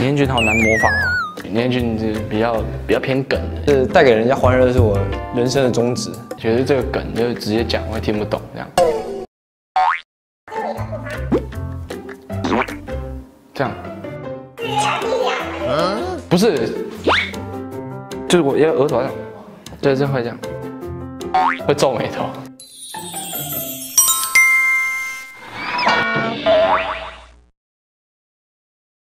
林彦俊好难模仿啊！林彦俊就比较比较偏梗，就是带给人家欢乐是我人生的宗旨。觉得这个梗就直接讲会听不懂这样。这样。嗯，不是，就是我因为额头上，对，这会这样，会皱眉头。